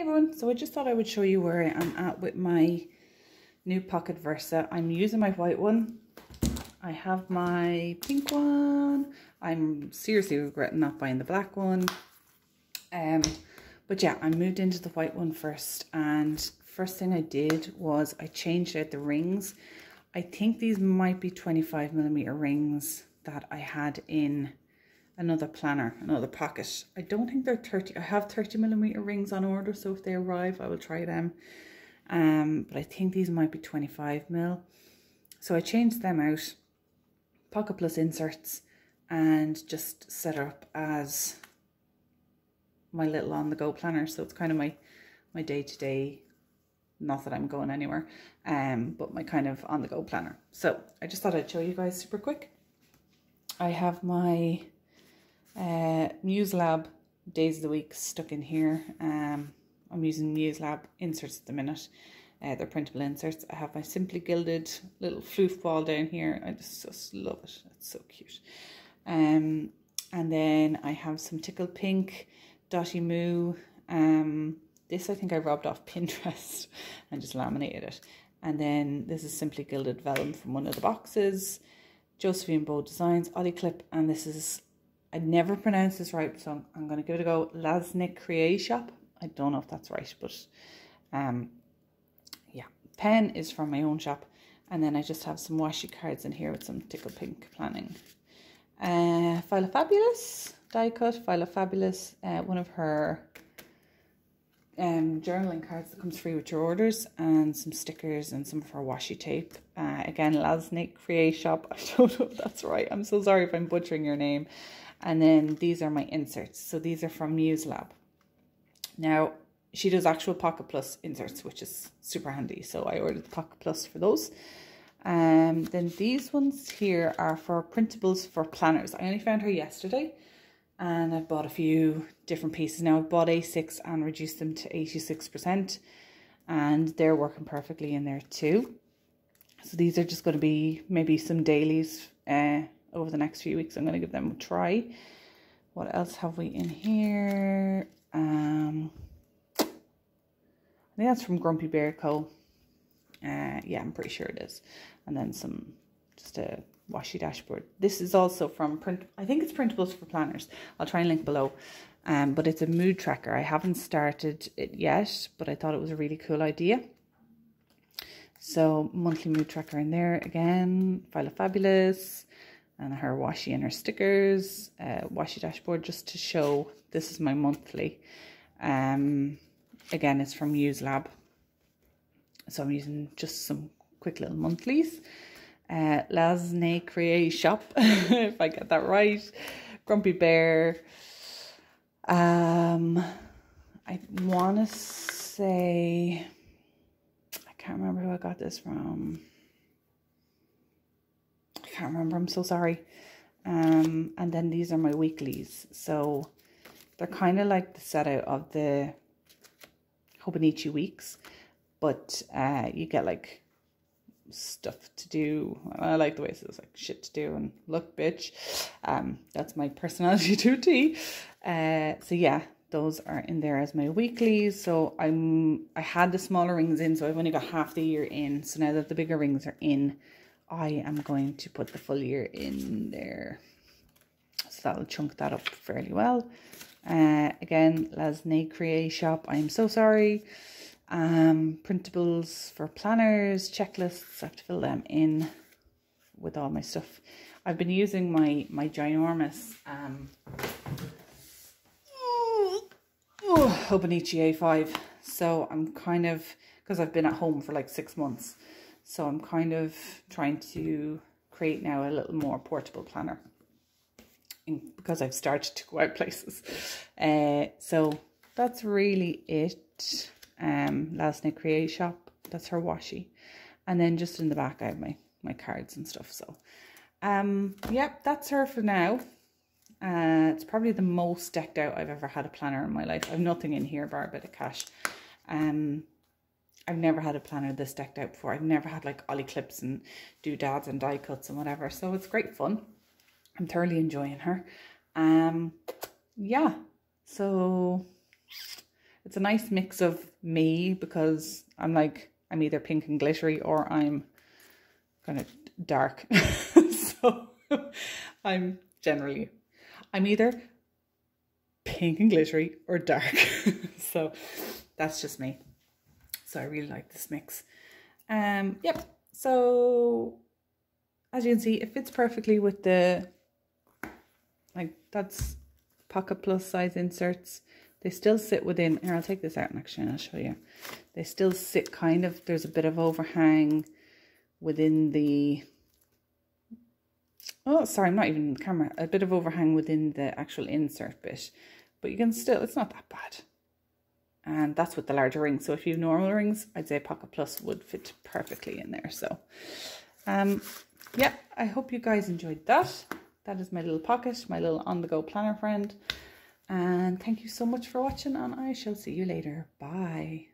everyone, so I just thought I would show you where I am at with my new Pocket Versa. I'm using my white one. I have my pink one. I'm seriously regretting not buying the black one. Um, but yeah, I moved into the white one first and first thing I did was I changed out the rings. I think these might be 25 millimeter rings that I had in another planner, another pocket. I don't think they're 30. I have 30 millimeter rings on order, so if they arrive, I will try them. Um, but I think these might be 25 mil. So I changed them out, Pocket Plus inserts, and just set up as my little on the go planner. So it's kind of my my day to day, not that I'm going anywhere, um, but my kind of on the go planner. So I just thought I'd show you guys super quick. I have my uh, MuzeLab days of the week stuck in here. Um, I'm using MuzeLab inserts at the minute. Uh, they're printable inserts. I have my Simply Gilded little floof ball down here. I just, just love it. It's so cute. Um, and then I have some Tickle Pink, Dotty Moo. Um, this I think I robbed off Pinterest and just laminated it. And then this is Simply Gilded Vellum from one of the boxes. Josephine Bow Designs, OliClip, and this is I never pronounce this right, so I'm going to give it a go. Lasnik Create Shop. I don't know if that's right, but um, yeah. Pen is from my own shop. And then I just have some washi cards in here with some Tickle Pink planning. Uh, Filo Fabulous, die cut, Filo Fabulous, uh, one of her um, journaling cards that comes free with your orders and some stickers and some of her washi tape. Uh, again, Lasnik Create Shop. I don't know if that's right. I'm so sorry if I'm butchering your name. And then these are my inserts. So these are from MuzeLab. Now, she does actual Pocket Plus inserts, which is super handy. So I ordered the Pocket Plus for those. Um, then these ones here are for printables for planners. I only found her yesterday and I've bought a few different pieces. Now I've bought A6 and reduced them to 86% and they're working perfectly in there too. So these are just going to be maybe some dailies uh, over the next few weeks. I'm going to give them a try. What else have we in here? Um, I think that's from Grumpy Bear Co. Uh, yeah, I'm pretty sure it is. And then some, just a washi dashboard. This is also from print. I think it's printables for planners. I'll try and link below. Um, but it's a mood tracker. I haven't started it yet, but I thought it was a really cool idea. So monthly mood tracker in there again. Filo Fabulous and her washi and her stickers, uh, washi dashboard just to show this is my monthly. Um, again, it's from MuzeLab. So I'm using just some quick little monthlies. Uh, Lasne Create Shop, if I get that right. Grumpy Bear. Um, I want to say, I can't remember who I got this from can't remember. I'm so sorry. Um, and then these are my weeklies. So they're kind of like the set out of the Hobonichi weeks, but uh, you get like stuff to do. I like the way it says like shit to do and look bitch. Um, that's my personality to T. Uh, so yeah, those are in there as my weeklies. So I'm I had the smaller rings in, so I've only got half the year in. So now that the bigger rings are in, I am going to put the full year in there. So that'll chunk that up fairly well. Uh, again, Lasne Create Shop, I'm so sorry. Um, printables for planners, checklists, I have to fill them in with all my stuff. I've been using my, my ginormous um, oh, Hobonichi A5. So I'm kind of, because I've been at home for like six months, so I'm kind of trying to create now a little more portable planner because I've started to go out places. Uh, so that's really it. Um, Lasnik Create Shop, that's her washi. And then just in the back I have my, my cards and stuff. So um, yep, that's her for now. Uh, it's probably the most decked out I've ever had a planner in my life. I've nothing in here bar a bit of cash. Um, I've never had a planner this decked out before. I've never had like ollie clips and doodads and die cuts and whatever. So it's great fun. I'm thoroughly enjoying her. Um, yeah. So it's a nice mix of me because I'm like, I'm either pink and glittery or I'm kind of dark. so I'm generally, I'm either pink and glittery or dark. so that's just me. So I really like this mix. Um, yep. So as you can see, it fits perfectly with the, like that's Pocket Plus size inserts. They still sit within, here I'll take this out and actually I'll show you. They still sit kind of, there's a bit of overhang within the, oh sorry, I'm not even the camera, a bit of overhang within the actual insert bit. But you can still, it's not that bad. And that's with the larger rings. So if you have normal rings, I'd say Pocket Plus would fit perfectly in there. So, um, yeah, I hope you guys enjoyed that. That is my little pocket, my little on-the-go planner friend. And thank you so much for watching and I shall see you later. Bye.